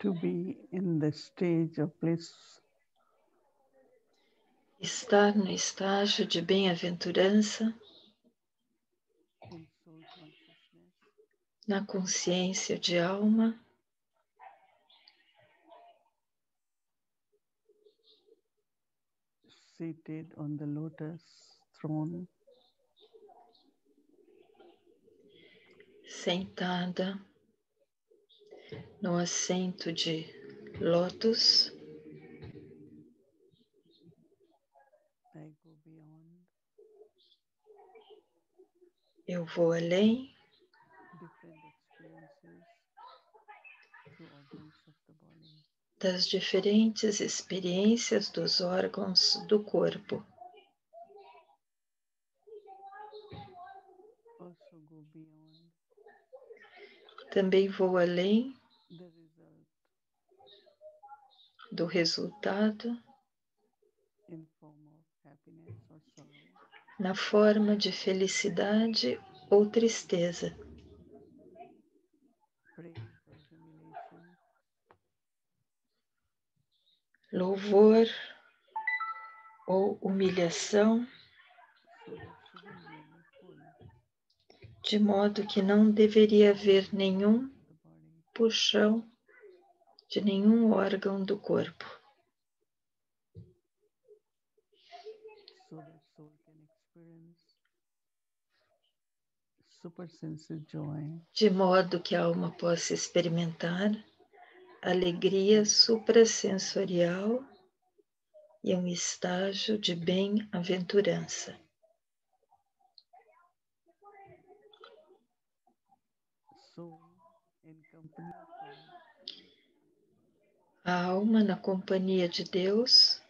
to be in the stage of bliss. Estar no estágio de bem-aventurança, na consciência de alma, seated on the lotus throne sentada no assento de lótus, eu vou além. das diferentes experiências dos órgãos do corpo. Também vou além do resultado na forma de felicidade ou tristeza. louvor ou humilhação, de modo que não deveria haver nenhum puxão de nenhum órgão do corpo, de modo que a alma possa experimentar alegria suprasensorial e um estágio de bem-aventurança. soul in company of God A alma na companhia de Deus,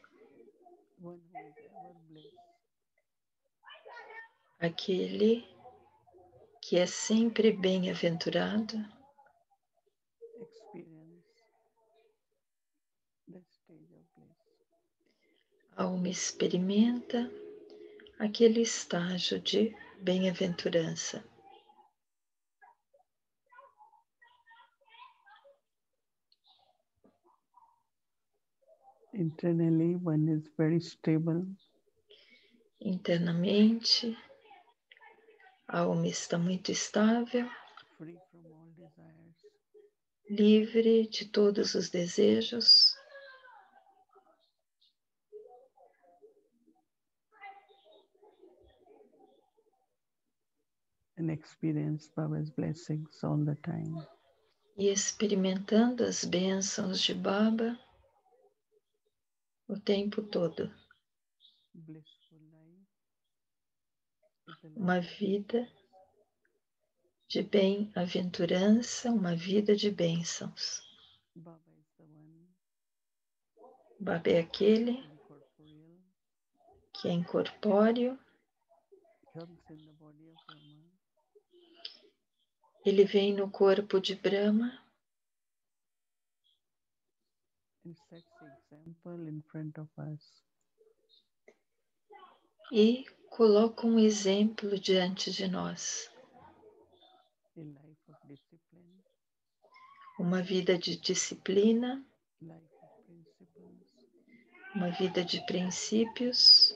aquele que é sempre bem-aventurado, alma experimenta aquele estágio de bem-aventurança. Internally one is very stable. Internamente, a alma está muito estável, free from all desires. livre de todos os desejos, and experience Baba's blessings all the time. e experimentando as bênçãos de Baba o tempo todo. Uma vida de bem-aventurança, uma vida de bênçãos. Baba é aquele que é incorpóreo, ele vem no corpo de Brahma example in front of us. e coloca um exemplo diante de nós. A life of discipline, Uma vida de disciplina, life of principles, uma vida de princípios.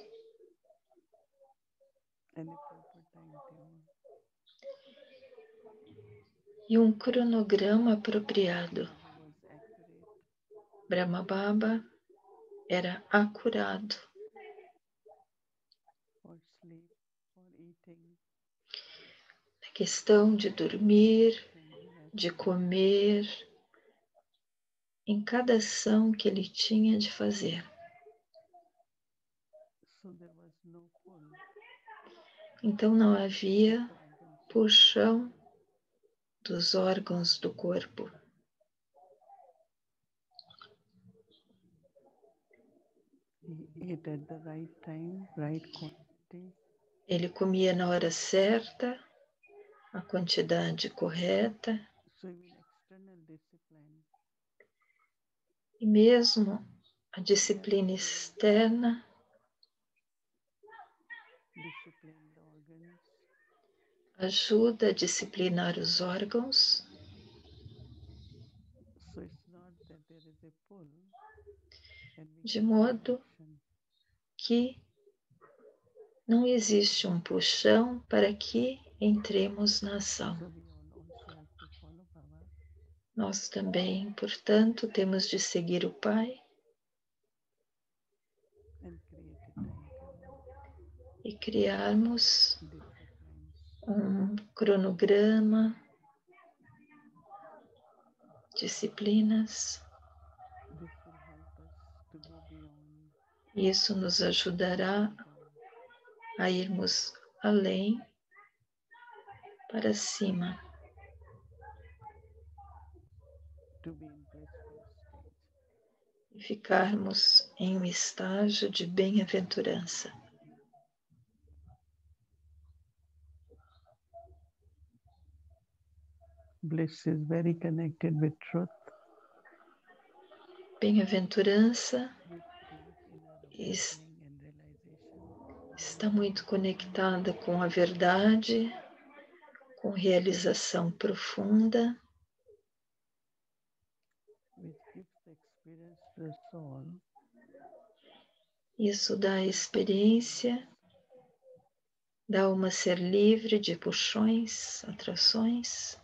E um cronograma apropriado. Brahma Baba era acurado na questão de dormir, de comer, em cada ação que ele tinha de fazer. Então não havia puxão dos órgãos do corpo. He ate at the right time, right quantity, Ele comia na hora certa, a quantidade correta, discipline e mesmo a disciplina externa ajuda a disciplinar os órgãos. De modo que não existe um puxão para que entremos na ação. Nós também, portanto, temos de seguir o Pai e criarmos um cronograma, disciplinas. Isso nos ajudará a irmos além, para cima. E ficarmos em um estágio de bem-aventurança. Bliss is very connected with truth. Bem-aventurança está muito conectada com a verdade, com realização profunda. Isso dá experiência, dá uma ser livre de puxões, atrações.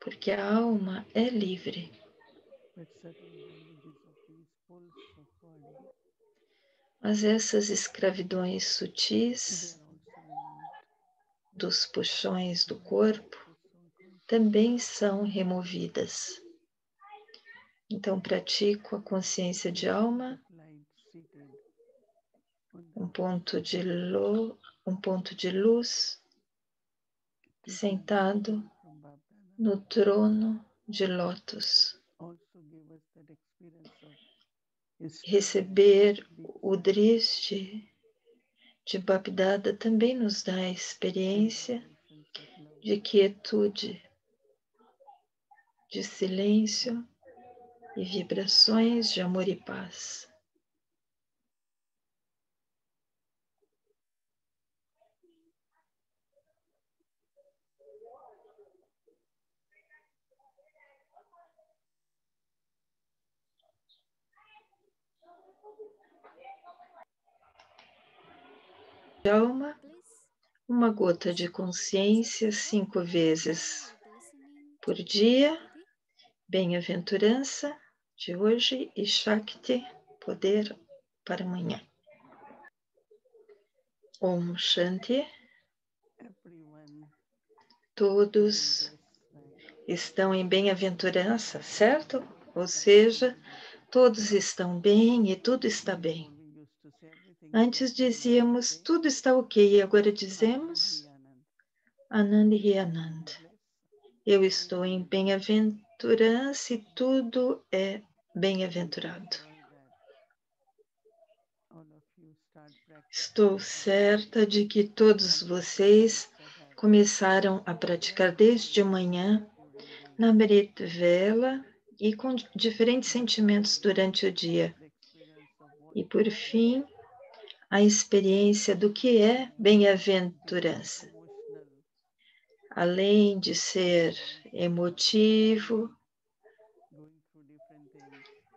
Porque a alma é livre. Mas essas escravidões sutis dos puxões do corpo também são removidas. Então, pratico a consciência de alma, um ponto de, um ponto de luz, sentado no trono de lótus receber o driste de Babdada também nos dá a experiência de quietude, de silêncio e vibrações de amor e paz. Alma, uma gota de consciência cinco vezes por dia, bem-aventurança de hoje e Shakti, poder para amanhã. Om Shanti. Todos estão em bem-aventurança, certo? Ou seja, todos estão bem e tudo está bem. Antes dizíamos tudo está ok, agora dizemos Anand e Anand. Eu estou em bem-aventurança e tudo é bem-aventurado. Estou certa de que todos vocês começaram a praticar desde manhã na Vela e com diferentes sentimentos durante o dia. E por fim, a experiência do que é bem-aventurança. Além de ser emotivo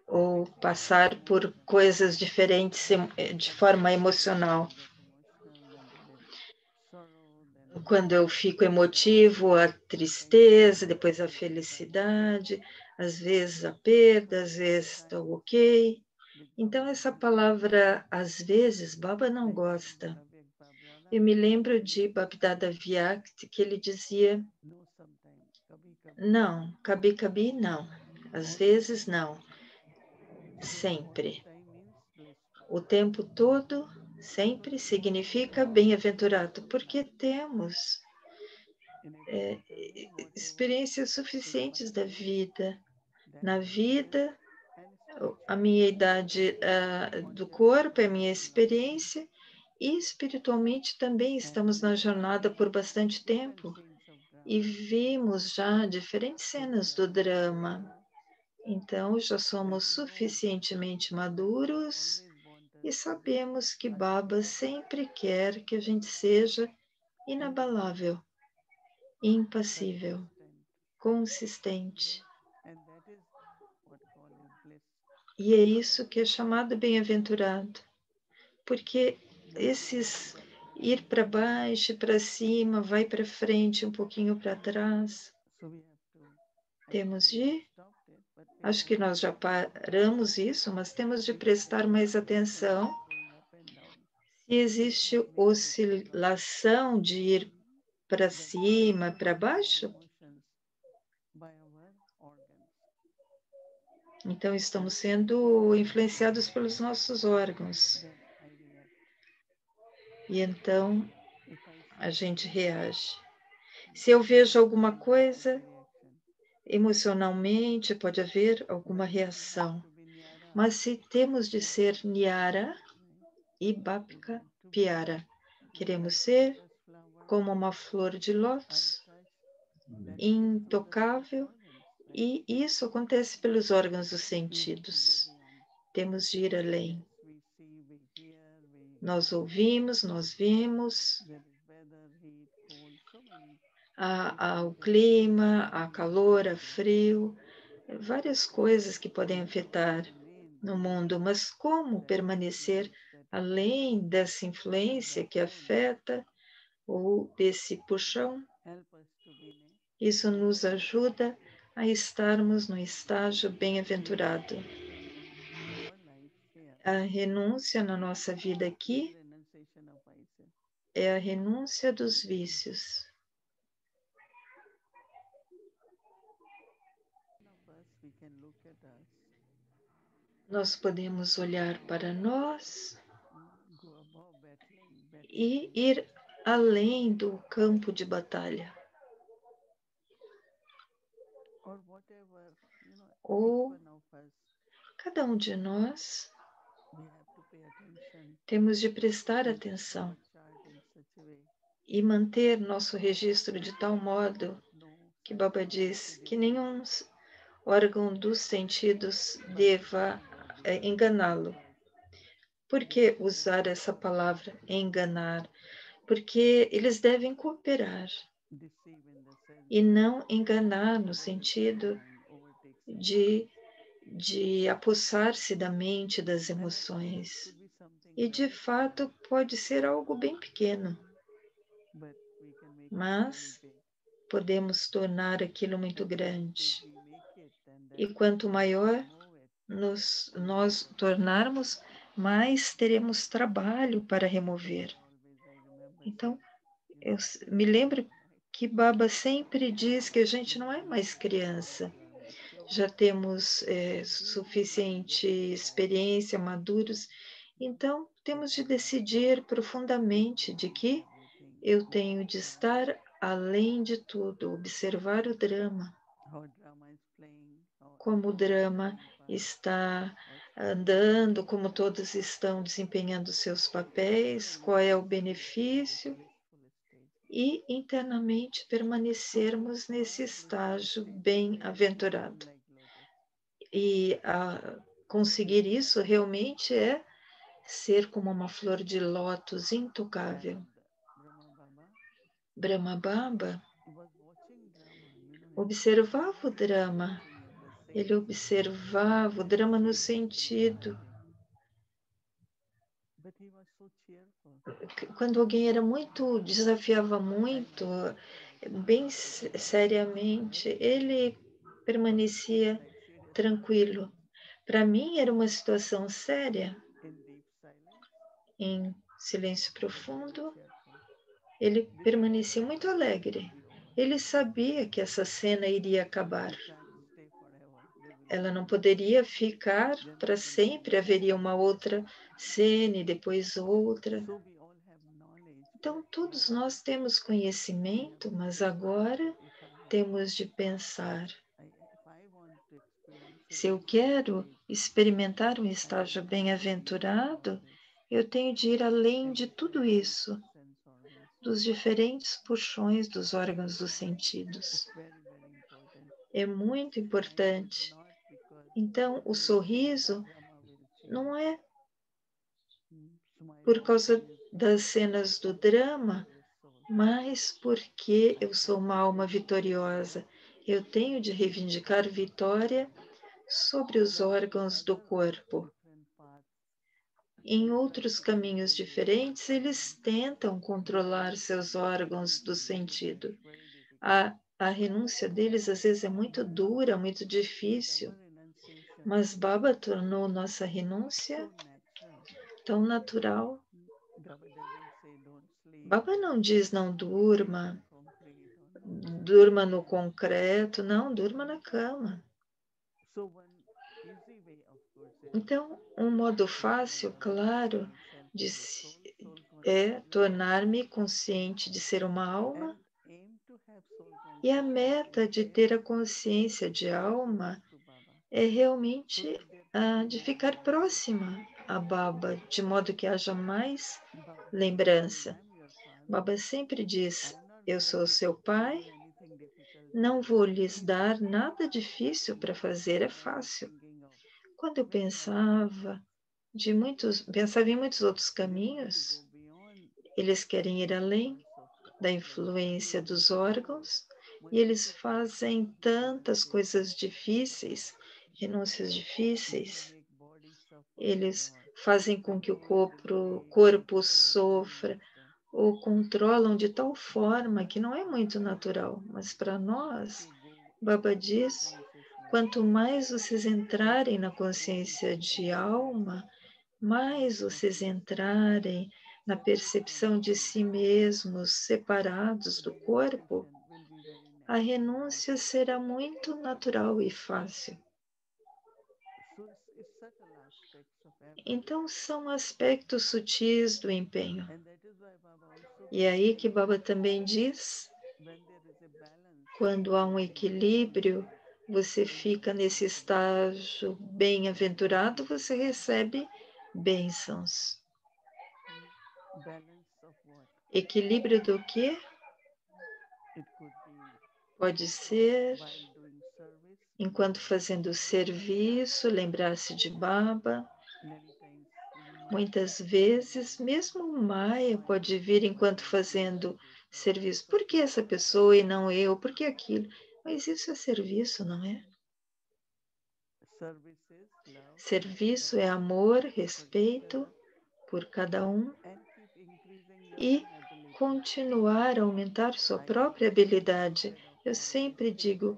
ou passar por coisas diferentes de forma emocional. Quando eu fico emotivo, a tristeza, depois a felicidade, às vezes a perda, às vezes estou ok. Então, essa palavra, às vezes, Baba não gosta. Eu me lembro de Babdada Vyakti, que ele dizia, não, cabi, cabi, não. Às vezes, não. Sempre. O tempo todo, sempre significa bem-aventurado, porque temos é, experiências suficientes da vida. Na vida, a minha idade uh, do corpo, a minha experiência, e espiritualmente também estamos na jornada por bastante tempo e vimos já diferentes cenas do drama. Então, já somos suficientemente maduros E sabemos que Baba sempre quer que a gente seja inabalável, impassível, consistente. E é isso que é chamado bem-aventurado, porque esses ir para baixo, para cima, vai para frente, um pouquinho para trás. Temos de. Acho que nós já paramos isso, mas temos de prestar mais atenção se existe oscilação de ir para cima, para baixo. Então, estamos sendo influenciados pelos nossos órgãos. E então a gente reage. Se eu vejo alguma coisa, emocionalmente pode haver alguma reação. Mas se temos de ser Niara e Bapika Piara, queremos ser como uma flor de lótus, intocável, e isso acontece pelos órgãos dos sentidos. Temos de ir além. Nós ouvimos, nós vimos a, a, o clima, a calor, a frio, várias coisas que podem afetar no mundo, mas como permanecer além dessa influência que afeta ou desse puxão? Isso nos ajuda a estarmos no estágio bem-aventurado a renúncia na nossa vida aqui é a renúncia dos vícios. Nós podemos olhar para nós e ir além do campo de batalha. Ou cada um de nós temos de prestar atenção e manter nosso registro de tal modo que Baba diz que nenhum órgão dos sentidos deva é, enganá-lo. Por que usar essa palavra enganar? Porque eles devem cooperar e não enganar no sentido de de apossar-se da mente das emoções. E de fato pode ser algo bem pequeno, mas podemos tornar aquilo muito grande. E quanto maior nos, nós tornarmos, mais teremos trabalho para remover. Então, eu me lembro que Baba sempre diz que a gente não é mais criança já temos é, suficiente experiência, maduros, então temos de decidir profundamente de que eu tenho de estar além de tudo, observar o drama. Como o drama está andando, como todos estão desempenhando seus papéis, qual é o benefício e internamente permanecermos nesse estágio bem-aventurado. E a conseguir isso realmente é ser como uma flor de lótus intocável. Brahma Baba observava o drama, ele observava o drama no sentido. Quando alguém era muito, desafiava muito, bem seriamente, ele permanecia tranquilo. Para mim era uma situação séria. Em silêncio profundo, ele permanecia muito alegre. Ele sabia que essa cena iria acabar. Ela não poderia ficar para sempre, haveria uma outra cena e depois outra. Então, todos nós temos conhecimento, mas agora temos de pensar se eu quero experimentar um estágio bem-aventurado, eu tenho de ir além de tudo isso, dos diferentes puxões dos órgãos dos sentidos. É muito importante. Então, o sorriso não é por causa das cenas do drama, mas porque eu sou uma alma vitoriosa. Eu tenho de reivindicar vitória sobre os órgãos do corpo. Em outros caminhos diferentes, eles tentam controlar seus órgãos do sentido. A, a renúncia deles às vezes é muito dura, muito difícil, mas Baba tornou nossa renúncia tão natural. Baba não diz não durma, durma no concreto, não, durma na cama. Então, um modo fácil, claro, de é tornar-me consciente de ser uma alma e a meta de ter a consciência de alma é realmente a de ficar próxima a Baba, de modo que haja mais lembrança. Baba sempre diz: Eu sou seu pai, não vou lhes dar nada difícil para fazer, é fácil. Quando eu pensava de muitos, pensava em muitos outros caminhos, eles querem ir além da influência dos órgãos e eles fazem tantas coisas difíceis, renúncias difíceis. Eles fazem com que o corpo, corpo sofra ou controlam de tal forma que não é muito natural, mas para nós, Baba diz Quanto mais vocês entrarem na consciência de alma, mais vocês entrarem na percepção de si mesmos separados do corpo, a renúncia será muito natural e fácil. Então, são aspectos sutis do empenho. E aí que Baba também diz: quando há um equilíbrio você fica nesse estágio bem-aventurado, você recebe bênçãos. Equilíbrio do que? Pode ser enquanto fazendo serviço, lembrar-se de Baba. Muitas vezes, mesmo o Maia pode vir enquanto fazendo serviço. Por que essa pessoa e não eu? Por que aquilo? Mas isso é serviço, não é? Serviço é amor, respeito por cada um e continuar a aumentar sua própria habilidade. Eu sempre digo,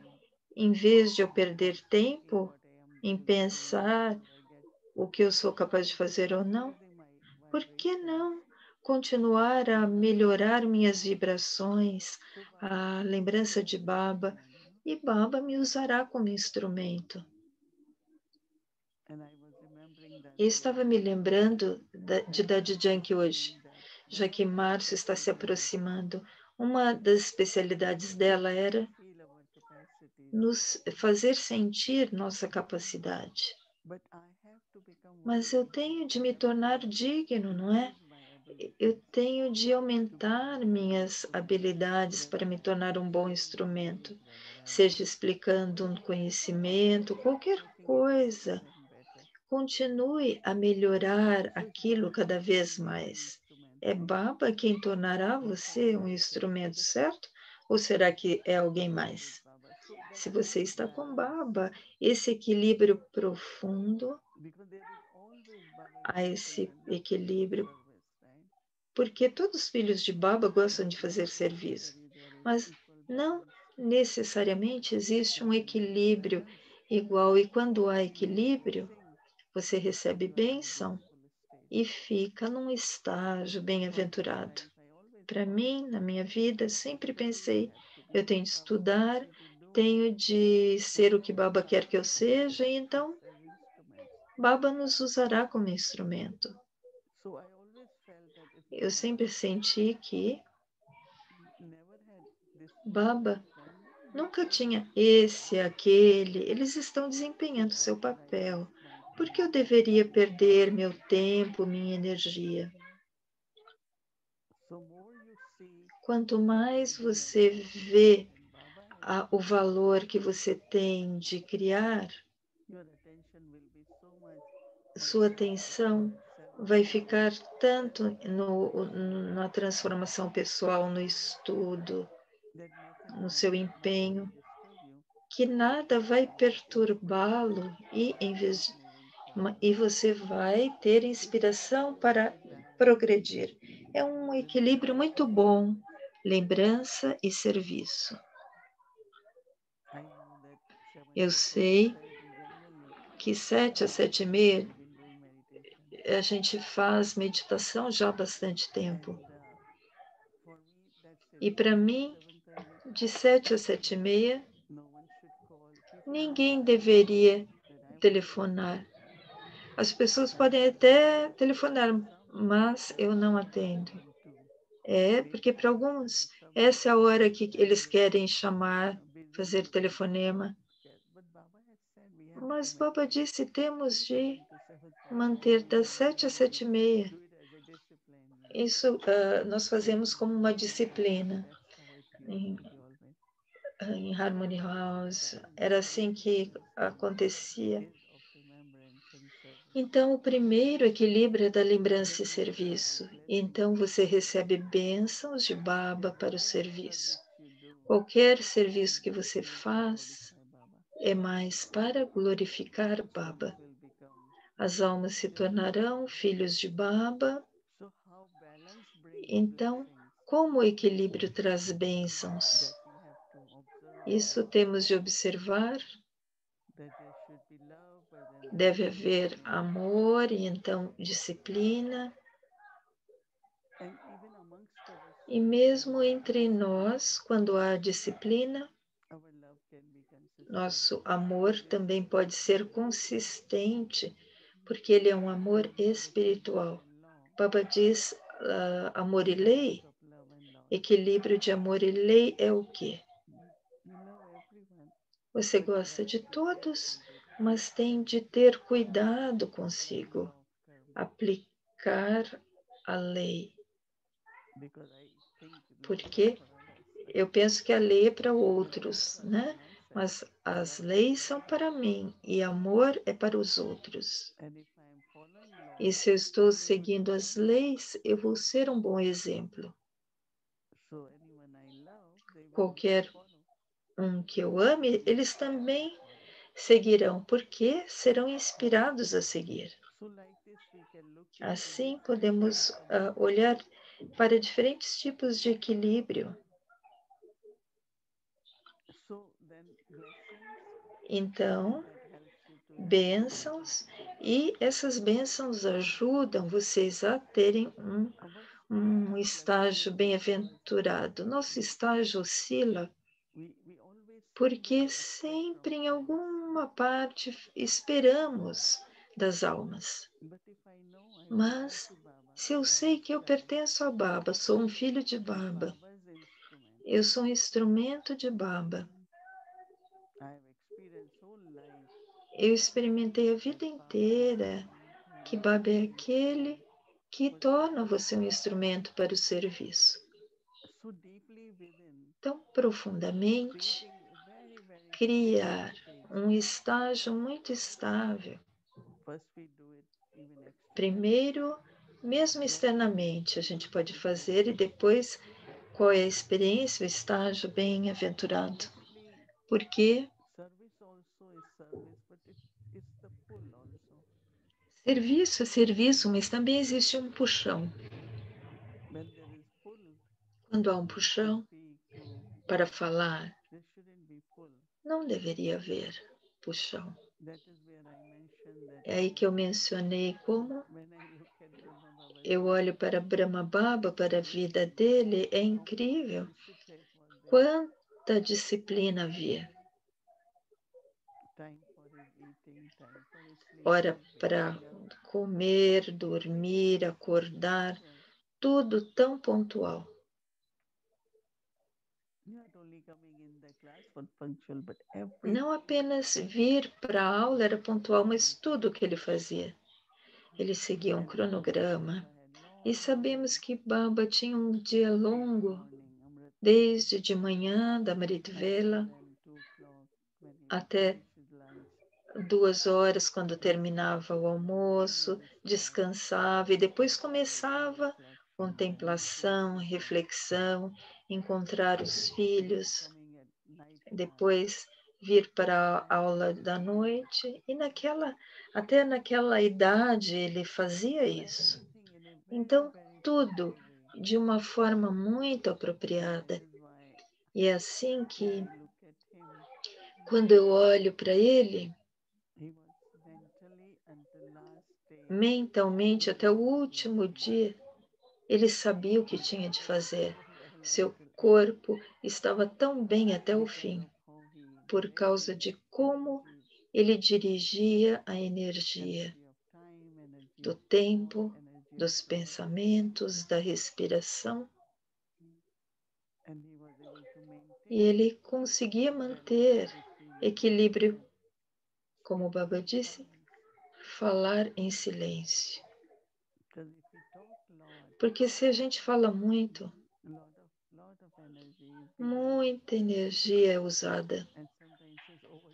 em vez de eu perder tempo em pensar o que eu sou capaz de fazer ou não, por que não continuar a melhorar minhas vibrações, a lembrança de Baba, e Baba me usará como instrumento. E estava me lembrando de Dadi Jank hoje, já que março está se aproximando. Uma das especialidades dela era nos fazer sentir nossa capacidade. Mas eu tenho de me tornar digno, não é? Eu tenho de aumentar minhas habilidades para me tornar um bom instrumento seja explicando um conhecimento, qualquer coisa. Continue a melhorar aquilo cada vez mais. É Baba quem tornará você um instrumento certo? Ou será que é alguém mais? Se você está com Baba, esse equilíbrio profundo, a esse equilíbrio, porque todos os filhos de Baba gostam de fazer serviço, mas não necessariamente existe um equilíbrio igual, e quando há equilíbrio, você recebe bênção e fica num estágio bem-aventurado. Para mim, na minha vida, sempre pensei: eu tenho de estudar, tenho de ser o que Baba quer que eu seja, e então Baba nos usará como instrumento. Eu sempre senti que Baba Nunca tinha esse, aquele. Eles estão desempenhando seu papel. Por que eu deveria perder meu tempo, minha energia? Quanto mais você vê a, o valor que você tem de criar, sua atenção vai ficar tanto no, na transformação pessoal, no estudo, no seu empenho, que nada vai perturbá-lo e, em vez, e você vai ter inspiração para progredir. É um equilíbrio muito bom, lembrança e serviço. Eu sei que sete a sete e meia a gente faz meditação já há bastante tempo. E para mim, de sete a sete e meia, ninguém deveria telefonar. As pessoas podem até telefonar, mas eu não atendo. É, porque para alguns, essa é a hora que eles querem chamar, fazer telefonema. Mas Baba disse, temos de manter das sete às sete e meia. Isso uh, nós fazemos como uma disciplina. Em, em Harmony House, era assim que acontecia. Então, o primeiro equilíbrio é da lembrança e serviço. Então, você recebe bênçãos de Baba para o serviço. Qualquer serviço que você faz é mais para glorificar Baba as almas se tornarão filhos de Baba. Então, como o equilíbrio traz bênçãos? Isso temos de observar. Deve haver amor e então disciplina. E mesmo entre nós, quando há disciplina, nosso amor também pode ser consistente porque ele é um amor espiritual. Baba diz uh, amor e lei. Equilíbrio de amor e lei é o quê? Você gosta de todos, mas tem de ter cuidado consigo, aplicar a lei. Porque eu penso que a lei é para outros, né? Mas as leis são para mim e amor é para os outros. E se eu estou seguindo as leis, eu vou ser um bom exemplo. Qualquer um que eu ame, eles também seguirão, porque serão inspirados a seguir. Assim, podemos uh, olhar para diferentes tipos de equilíbrio Então, bênçãos, e essas bênçãos ajudam vocês a terem um, um estágio bem-aventurado. Nosso estágio oscila porque sempre em alguma parte esperamos das almas. Mas se eu sei que eu pertenço a Baba, sou um filho de Baba, eu sou um instrumento de Baba, Eu experimentei a vida inteira que Baba é aquele que torna você um instrumento para o serviço. Tão profundamente, criar um estágio muito estável. Primeiro, mesmo externamente, a gente pode fazer e depois qual é a experiência, o estágio bem-aventurado. Porque Serviço é serviço, mas também existe um puxão. Quando há um puxão para falar, não deveria haver puxão. É aí que eu mencionei como eu olho para Brahma Baba, para a vida dele, é incrível quanta disciplina havia. Hora para comer, dormir, acordar, tudo tão pontual. Não apenas vir para a aula era pontual, mas tudo que ele fazia. Ele seguia um cronograma. E sabemos que Baba tinha um dia longo, desde de manhã, da Maritvela, até duas horas quando terminava o almoço, descansava e depois começava contemplação, reflexão, encontrar os filhos, depois vir para a aula da noite e naquela até naquela idade ele fazia isso. Então tudo de uma forma muito apropriada. E é assim que quando eu olho para ele, mentalmente até o último dia, ele sabia o que tinha de fazer. Seu corpo estava tão bem até o fim por causa de como ele dirigia a energia do tempo, dos pensamentos, da respiração. E ele conseguia manter equilíbrio, como o Baba disse, falar em silêncio. Porque se a gente fala muito, muita energia é usada.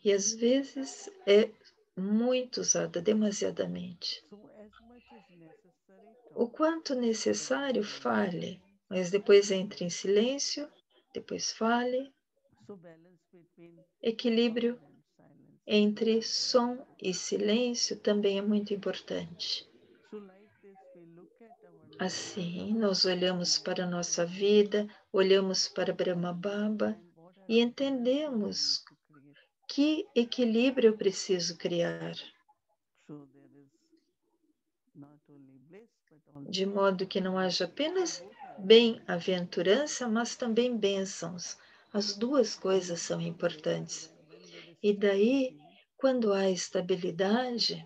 E às vezes é muito usada, demasiadamente. O quanto necessário, fale, mas depois entre em silêncio, depois fale. Equilíbrio entre som e silêncio também é muito importante. Assim, nós olhamos para a nossa vida, olhamos para Brahma Baba e entendemos que equilíbrio eu preciso criar? De modo que não haja apenas bem-aventurança, mas também bênçãos. As duas coisas são importantes. E daí, quando há estabilidade,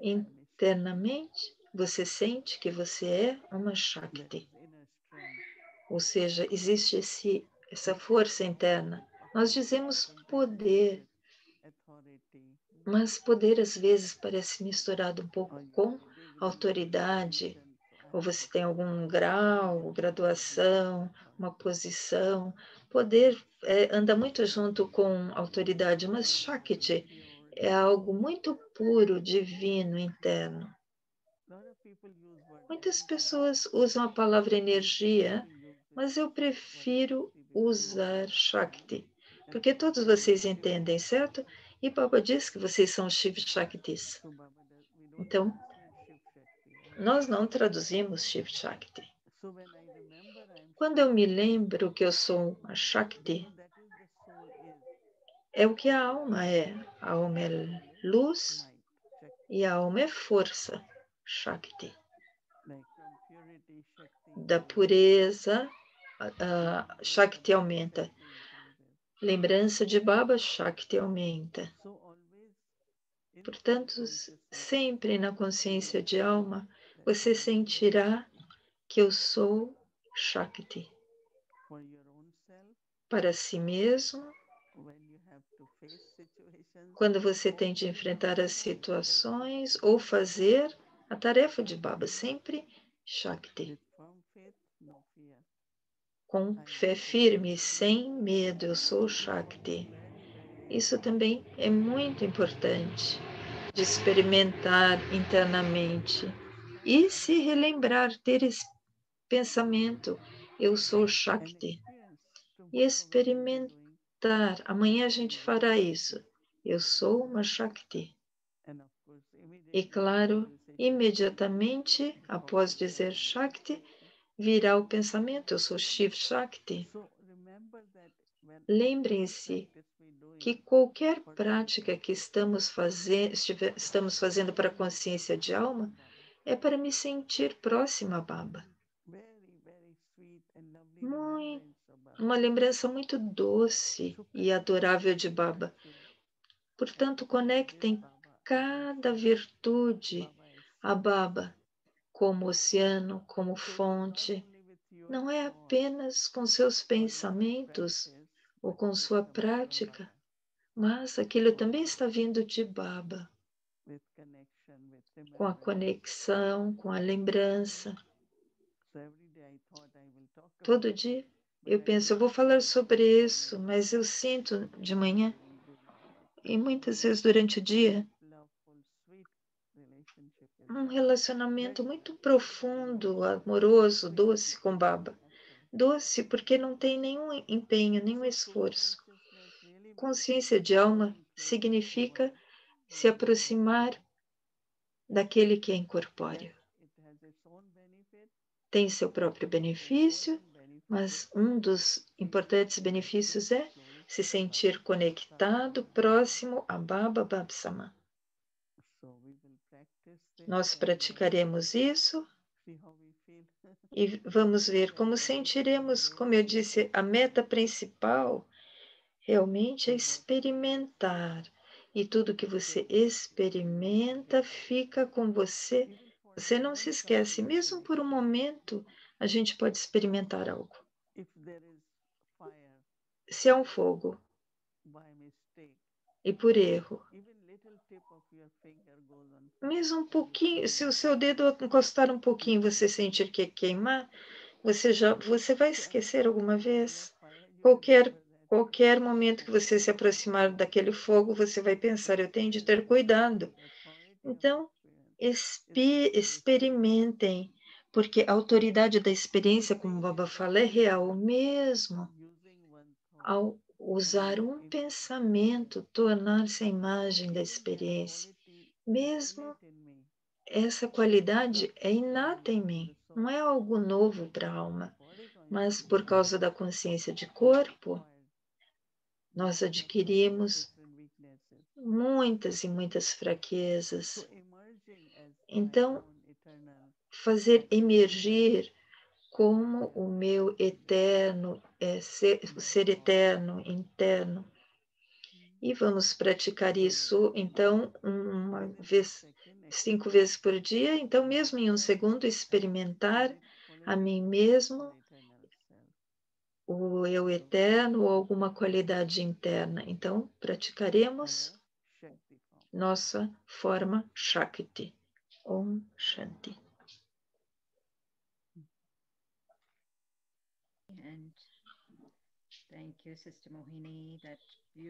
internamente, você sente que você é uma Shakti. Ou seja, existe esse, essa força interna nós dizemos poder, mas poder às vezes parece misturado um pouco com autoridade, ou você tem algum grau, graduação, uma posição. Poder é, anda muito junto com autoridade, mas Shakti é algo muito puro, divino, interno. Muitas pessoas usam a palavra energia, mas eu prefiro usar Shakti porque todos vocês entendem, certo? E Baba diz que vocês são Shiv Shaktis. Então, nós não traduzimos Shiv Shakti. Quando eu me lembro que eu sou a Shakti, é o que a alma é. A alma é luz e a alma é força, Shakti. Da pureza, a Shakti aumenta lembrança de Baba Shakti aumenta. Portanto, sempre na consciência de alma, você sentirá que eu sou Shakti. Para si mesmo, quando você tem de enfrentar as situações ou fazer a tarefa de Baba, sempre Shakti com fé firme, sem medo. Eu sou Shakti. Isso também é muito importante de experimentar internamente e se relembrar, ter esse pensamento: eu sou Shakti. E experimentar. Amanhã a gente fará isso. Eu sou uma Shakti. E claro, imediatamente após dizer Shakti, virá o pensamento, eu sou Shiv Shakti. Lembrem-se que qualquer prática que estamos, fazer, estamos fazendo para a consciência de alma é para me sentir próxima a Baba. Muito, uma lembrança muito doce e adorável de Baba. Portanto, conectem cada virtude a Baba como oceano, como fonte, não é apenas com seus pensamentos ou com sua prática, mas aquilo também está vindo de Baba, com a conexão, com a lembrança. Todo dia eu penso, eu vou falar sobre isso, mas eu sinto de manhã, e muitas vezes durante o dia um relacionamento muito profundo, amoroso, doce com Baba. Doce porque não tem nenhum empenho, nenhum esforço. Consciência de alma significa se aproximar daquele que é incorpóreo. Tem seu próprio benefício, mas um dos importantes benefícios é se sentir conectado, próximo a Baba Babsama. Nós praticaremos isso e vamos ver como sentiremos. Como eu disse, a meta principal realmente é experimentar. E tudo que você experimenta fica com você. Você não se esquece, mesmo por um momento, a gente pode experimentar algo. Se é um fogo, e por erro, mesmo um pouquinho, se o seu dedo encostar um pouquinho, você sentir que queimar, você já, você vai esquecer alguma vez. Qualquer qualquer momento que você se aproximar daquele fogo, você vai pensar, eu tenho de ter cuidado. Então, experimentem, porque a autoridade da experiência, como o Baba fala, é real mesmo. Ao usar um pensamento, tornar-se a imagem da experiência. Mesmo essa qualidade é inata em mim, não é algo novo para a alma, mas por causa da consciência de corpo, nós adquirimos muitas e muitas fraquezas. Então, fazer emergir como o meu eterno, é, ser, ser eterno, interno. E vamos praticar isso, então, uma vez, cinco vezes por dia. Então, mesmo em um segundo, experimentar a mim mesmo o eu eterno ou alguma qualidade interna. Então, praticaremos nossa forma Shakti. Om Shanti.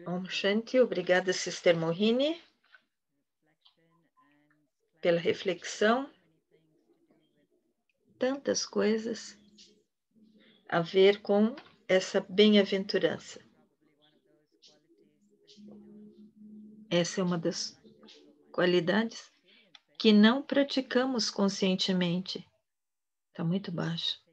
Om Shanti, obrigada, Sister Mohini, pela reflexão. Tantas coisas a ver com essa bem-aventurança. Essa é uma das qualidades que não praticamos conscientemente. Está muito baixo.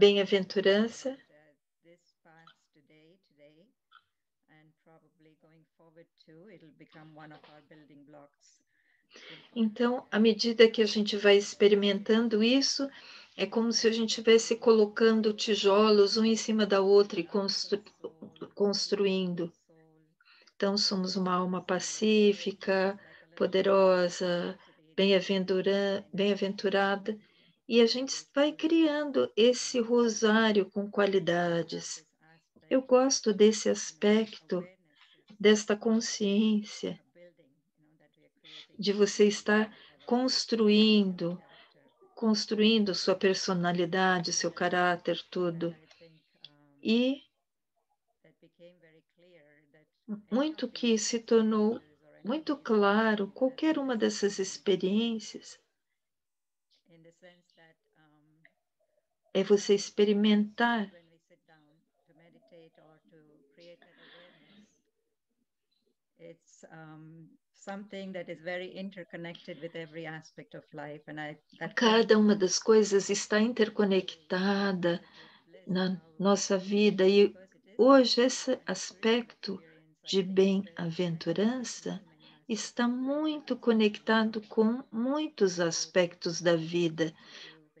Bem-aventurança então, à medida que a gente vai experimentando isso, é como se a gente estivesse colocando tijolos um em cima da outra e constru construindo. Então, somos uma alma pacífica, poderosa, bem-aventurada, e a gente vai criando esse rosário com qualidades. Eu gosto desse aspecto desta consciência de você estar construindo, construindo sua personalidade, seu caráter, tudo. E muito que se tornou muito claro, qualquer uma dessas experiências é você experimentar. Cada uma das coisas está interconectada na nossa vida. E hoje esse aspecto de bem-aventurança está muito conectado com muitos aspectos da vida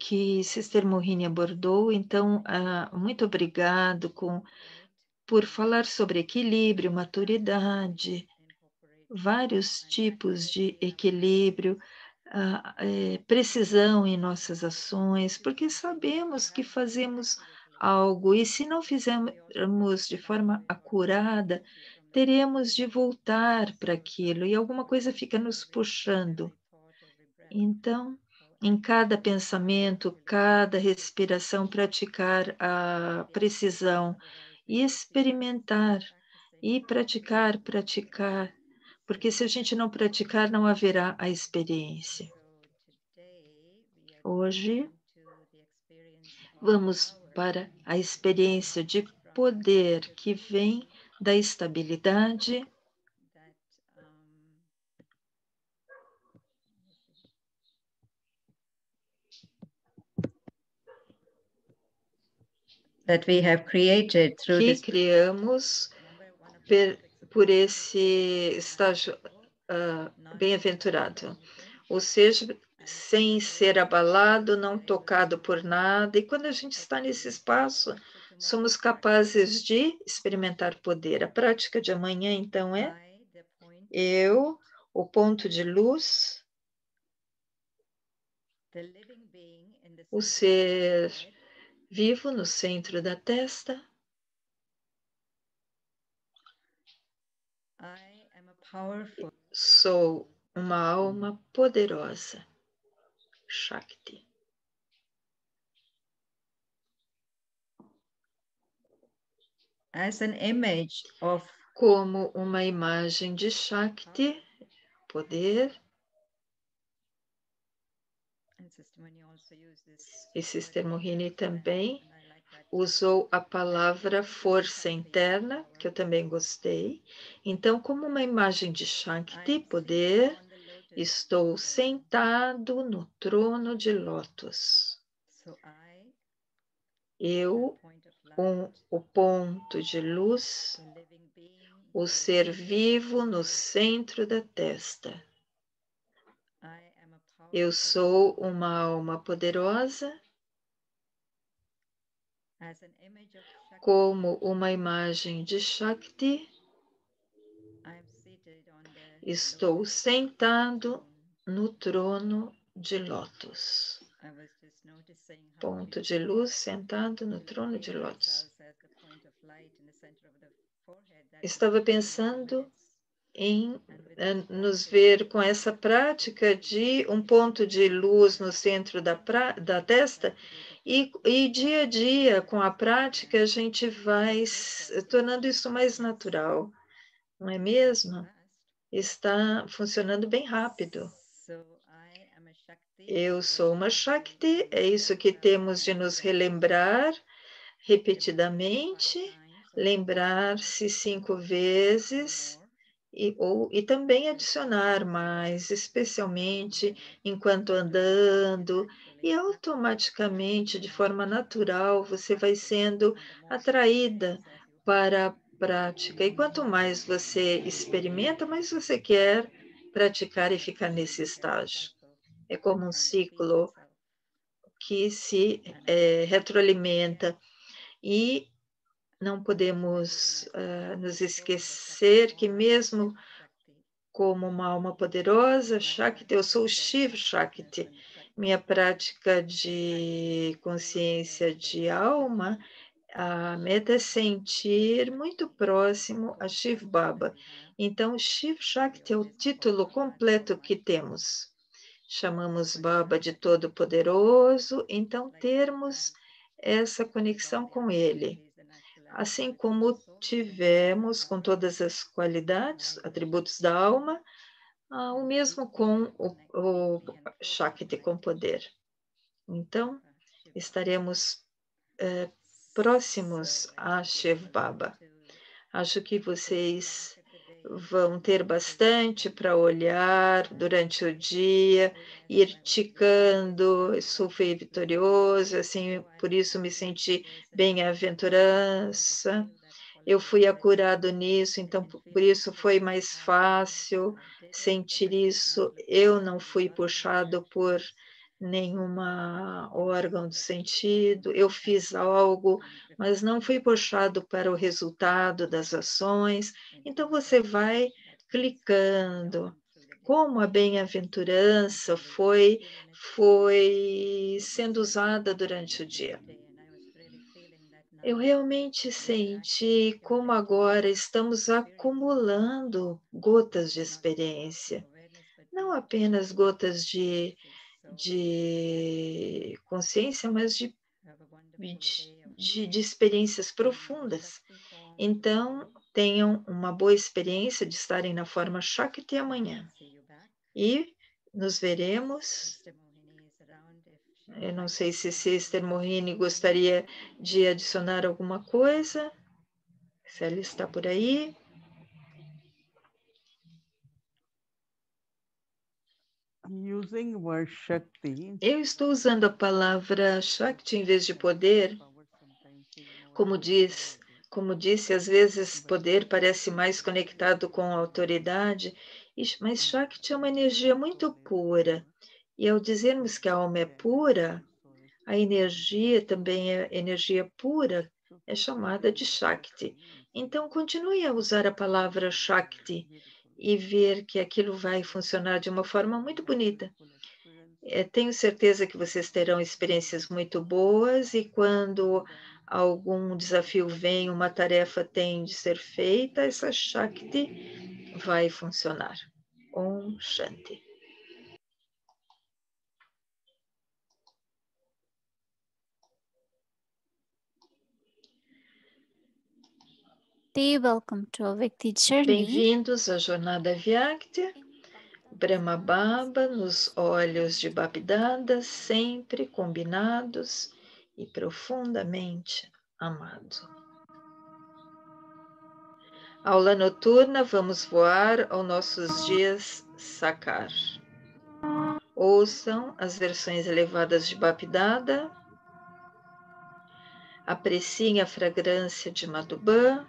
que Sister Mohini abordou. Então, uh, muito obrigado com, por falar sobre equilíbrio, maturidade, vários tipos de equilíbrio, é, precisão em nossas ações, porque sabemos que fazemos algo e se não fizermos de forma acurada, teremos de voltar para aquilo e alguma coisa fica nos puxando. Então, em cada pensamento, cada respiração, praticar a precisão e experimentar e praticar, praticar, porque se a gente não praticar, não haverá a experiência. Hoje, vamos para a experiência de poder que vem da estabilidade that we have created through que this criamos per, por esse estágio uh, bem-aventurado. Ou seja, sem ser abalado, não tocado por nada. E quando a gente está nesse espaço, somos capazes de experimentar poder. A prática de amanhã, então, é eu, o ponto de luz, o ser vivo no centro da testa. Sou uma alma poderosa, Shakti. As an image of como uma imagem de Shakti, poder. E Sister Mohini também usou a palavra força interna, que eu também gostei. Então, como uma imagem de Shakti, poder, estou sentado no trono de lótus. Eu, um, o ponto de luz, o ser vivo no centro da testa. Eu sou uma alma poderosa, como uma imagem de Shakti. Estou sentado no trono de lótus. Ponto de luz sentado no trono de lótus. Estava pensando em eh, nos ver com essa prática de um ponto de luz no centro da, pra, da testa e, e dia a dia, com a prática, a gente vai tornando isso mais natural, não é mesmo? Está funcionando bem rápido. Eu sou uma Shakti, é isso que temos de nos relembrar repetidamente, lembrar-se cinco vezes e, ou, e também adicionar mais, especialmente enquanto andando, e automaticamente, de forma natural, você vai sendo atraída para a prática. E quanto mais você experimenta, mais você quer praticar e ficar nesse estágio. É como um ciclo que se é, retroalimenta. E não podemos uh, nos esquecer que mesmo como uma alma poderosa, Shakti, eu sou Shiv Shakti. Minha prática de consciência de alma, a meta é sentir muito próximo a Shiv Baba. Então, Shiv Shakti é o título completo que temos. Chamamos Baba de Todo-Poderoso, então termos essa conexão com ele assim como tivemos com todas as qualidades, atributos da alma, ah, o mesmo com o, o Shakti, com poder. Então, estaremos eh, próximos a Shiv Baba. Acho que vocês vão ter bastante para olhar durante o dia, ir ticando, isso foi vitorioso, assim, por isso me senti bem-aventurança. Eu fui acurado nisso, então por isso foi mais fácil sentir isso. Eu não fui puxado por nenhuma órgão do sentido. Eu fiz algo, mas não fui puxado para o resultado das ações. Então você vai clicando. Como a bem-aventurança foi foi sendo usada durante o dia. Eu realmente senti como agora estamos acumulando gotas de experiência não apenas gotas de, de consciência, mas de, de, de experiências profundas. Então, tenham uma boa experiência de estarem na forma Shakti amanhã. E nos veremos. Eu não sei se Sister Mohini gostaria de adicionar alguma coisa. Se ela está por aí. Using word Shakti. Eu estou usando a palavra Shakti em vez de poder. Como diz como disse, às vezes poder parece mais conectado com autoridade, mas Shakti é uma energia muito pura. E ao dizermos que a alma é pura, a energia também é energia pura, é chamada de Shakti. Então, continue a usar a palavra Shakti e ver que aquilo vai funcionar de uma forma muito bonita. É, tenho certeza que vocês terão experiências muito boas e quando algum desafio vem, uma tarefa tem de ser feita, essa Shakti vai funcionar. Om Shanti. welcome to a Vikti journey. Bem-vindos à jornada Vyakti. Brahma Baba nos olhos de Babidada, sempre combinados e profundamente amado. Aula noturna, vamos voar aos nossos dias sacar. Ouçam as versões elevadas de Bapidada. Apreciem a fragrância de Madhubã.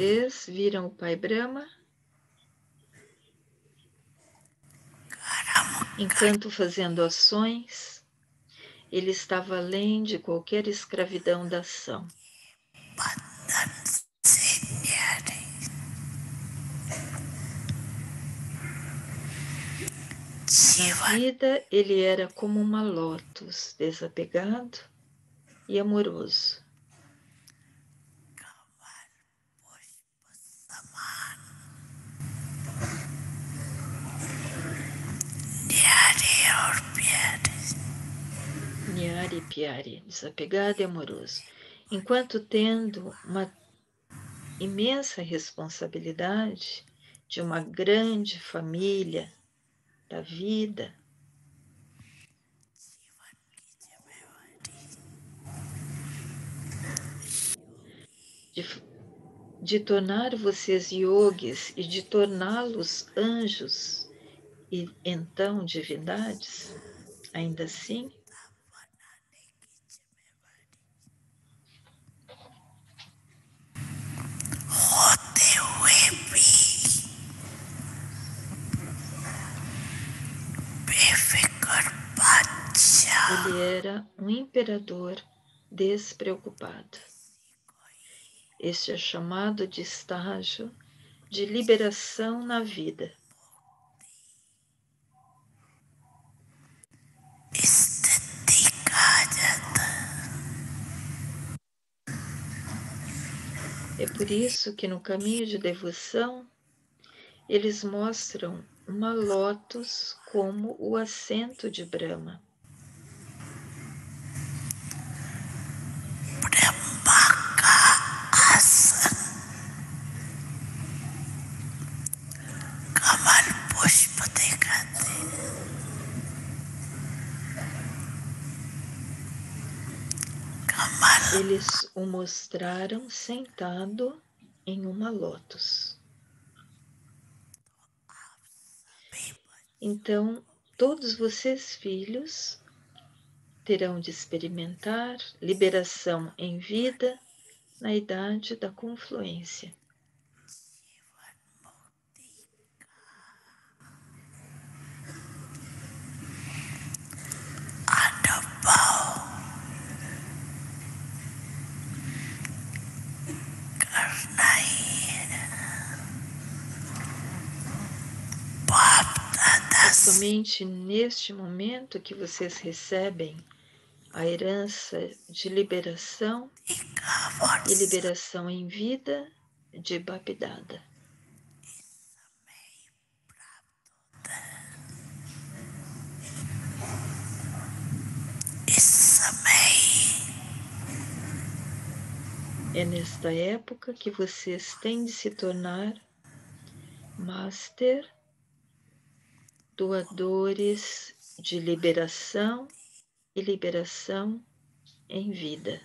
Vocês viram o Pai Brahma? Enquanto fazendo ações, ele estava além de qualquer escravidão da ação. Na vida, ele era como uma lótus, desapegado e amoroso. Nyari Piari, desapegado e amoroso, enquanto tendo uma imensa responsabilidade de uma grande família da vida, de, de tornar vocês yogis e de torná-los anjos e então divindades, ainda assim, Ele era um imperador despreocupado. Este é chamado de estágio de liberação na vida. É por isso que no caminho de devoção eles mostram uma lótus como o assento de Brahma. Eles o mostraram sentado em uma lótus. Então, todos vocês, filhos, terão de experimentar liberação em vida na idade da confluência. somente neste momento que vocês recebem a herança de liberação e liberação em vida de Bapidada. É nesta época que vocês têm de se tornar Master doadores de liberação e liberação em vida.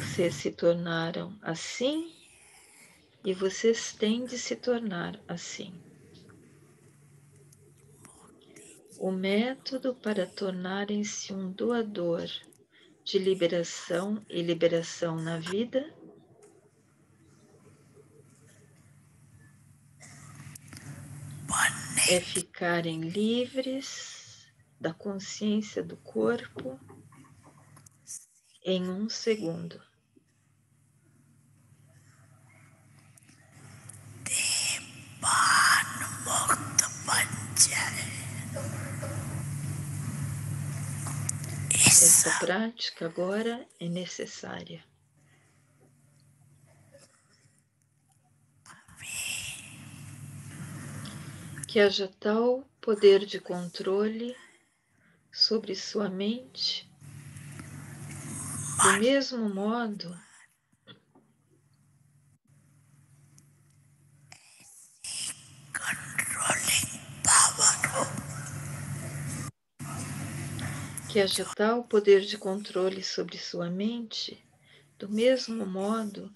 Vocês se tornaram assim e vocês têm de se tornar assim. O método para tornarem-se um doador de liberação e liberação na vida é ficarem livres da consciência do corpo em um segundo. Essa prática agora é necessária. Que haja tal poder de controle sobre sua mente, do mesmo modo que agitar o poder de controle sobre sua mente, do mesmo modo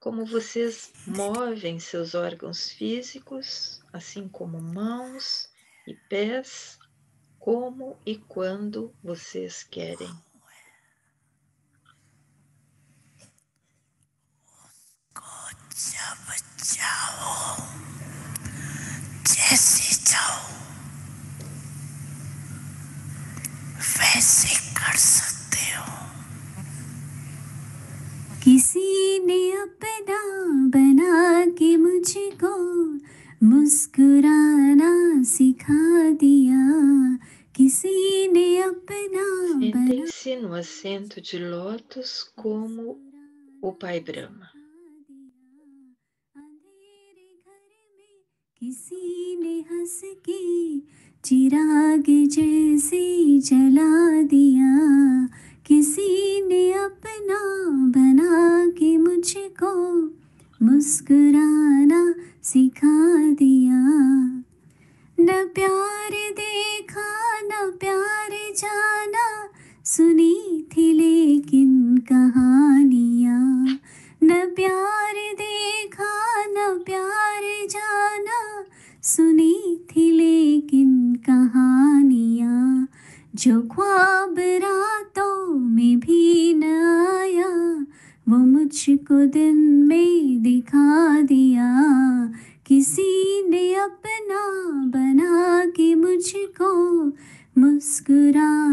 como vocês movem seus órgãos físicos, assim como mãos e pés, como e quando vocês querem. Tchau, tchau. वैसे कर सकते हो किसी ने अपना बना के मुझको मुस्कुराना सिखा दिया किसी ने अपना बना Sentem-se no assento de lótus como o Pai Brahma. अंधेरे घर में किसी ने हंस के चिराग जैसे जला दिया। किसी ने अपना बना के मुझको मुस्कुराना सिखा दिया। न प्यार देखा, न प्यार जाना, सुनी थी लेकिन कहानियाँ। न प्यार देखा, न प्यार जाना, सुनी थी लेकिन कहानियाँ, जो ख्वाब रातों में भी न आया, वो मुझको दिन में दिखा दिया। किसी ने अपना बना के मुझको मुस्कुराना